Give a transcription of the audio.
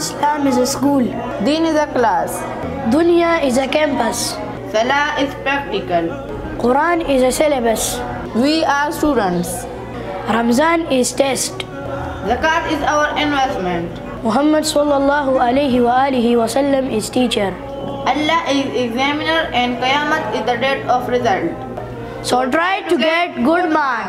Islam is a school. Deen is a class. Dunya is a campus. Salah is practical. Quran is a syllabus. We are students. Ramzan is test. Zakat is our investment. Muhammad sallallahu alayhi wa alihi wasallam is teacher. Allah is examiner and Qiyamah is the date of result. So try to get good marks.